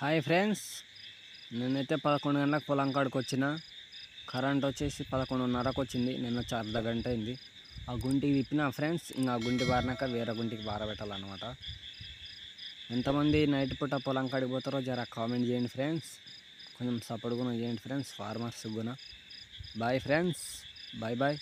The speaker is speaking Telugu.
హాయ్ ఫ్రెండ్స్ నేనైతే పదకొండు గంటలకు పొలం కాడికి వచ్చిన. కరెంట్ వచ్చేసి పదకొండున్నరకు వచ్చింది. నిన్న అర్ధ గంట అయింది. ఆ గుంటికి తిప్పిన ఫ్రెండ్స్ ఇంకా ఆ గుంటి బారినాక వేరే గుంటికి బారబెట్టాలన్నమాట ఎంతమంది నైట్ పూట పొలం కాడికి పోతారో జర కామెంట్ చేయండి ఫ్రెండ్స్ కొంచెం సపోర్ట్ కూడా చేయండి ఫ్రెండ్స్ ఫార్మర్స్ కూడా బాయ్ ఫ్రెండ్స్ బాయ్ బాయ్